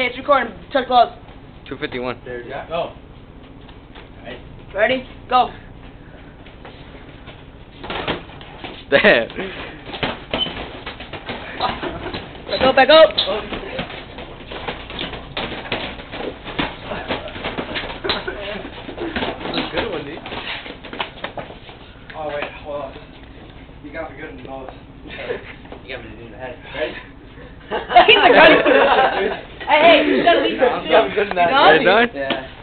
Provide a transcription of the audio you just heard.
Okay, it's recording. Touch gloves. 251. There, yeah. Go. Ready? Go. Damn. Back up, back up. That's a good one, dude. Oh, wait, hold on. You got me good in the nose. You got me in the head. Ready? He's a gunny. Hey, hey, you gotta leave. You got me good in that. Done? You done? Yeah.